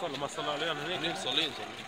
صلى ما صلى عليه هناك هنيك صلين صلين